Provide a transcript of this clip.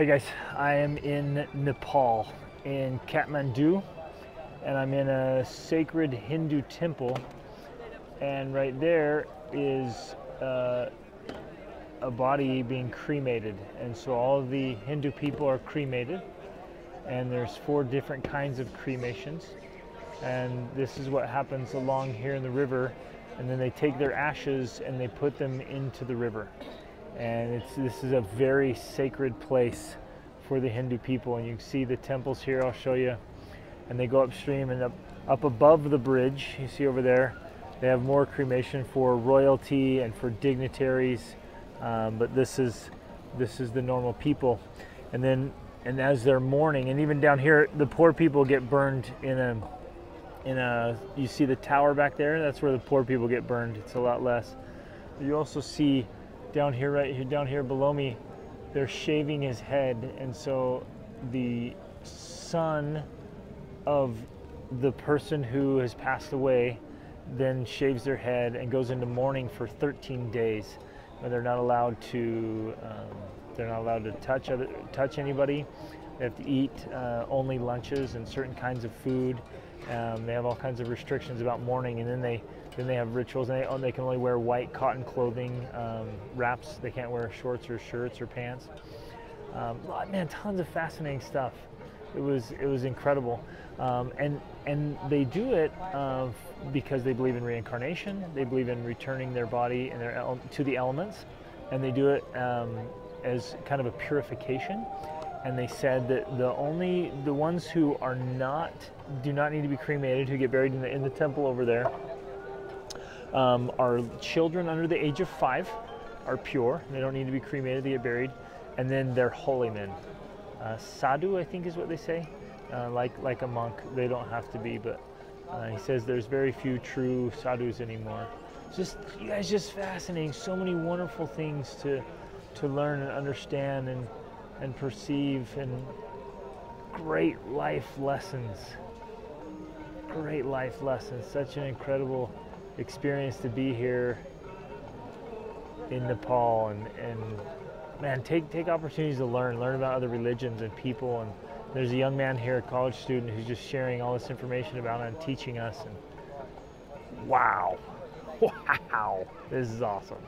Hey guys, I am in Nepal, in Kathmandu, and I'm in a sacred Hindu temple. And right there is uh, a body being cremated. And so all the Hindu people are cremated, and there's four different kinds of cremations. And this is what happens along here in the river. And then they take their ashes and they put them into the river and it's this is a very sacred place for the Hindu people. And you can see the temples here I'll show you. And they go upstream and up up above the bridge you see over there. They have more cremation for royalty and for dignitaries. Um, but this is this is the normal people. And then and as they're mourning and even down here the poor people get burned in a in a you see the tower back there? That's where the poor people get burned. It's a lot less. You also see down here, right here, down here below me, they're shaving his head, and so the son of the person who has passed away then shaves their head and goes into mourning for 13 days. Where they're not allowed to, um, they're not allowed to touch other, touch anybody. They have to eat uh, only lunches and certain kinds of food. Um, they have all kinds of restrictions about mourning, and then they then they have rituals, and they, oh, they can only wear white cotton clothing, um, wraps. They can't wear shorts or shirts or pants. Um, man, tons of fascinating stuff. It was it was incredible, um, and and they do it uh, because they believe in reincarnation. They believe in returning their body and their to the elements, and they do it um, as kind of a purification and they said that the only the ones who are not do not need to be cremated who get buried in the, in the temple over there um, are children under the age of five are pure. They don't need to be cremated they get buried. And then they're holy men. Uh, sadhu i think is what they say. Uh, like like a monk they don't have to be but uh, he says there's very few true sadhus anymore. Just you guys just fascinating. So many wonderful things to to learn and understand and and perceive and great life lessons. Great life lessons. Such an incredible experience to be here in Nepal and, and man, take take opportunities to learn, learn about other religions and people. And there's a young man here, a college student, who's just sharing all this information about and teaching us. And wow, wow, this is awesome.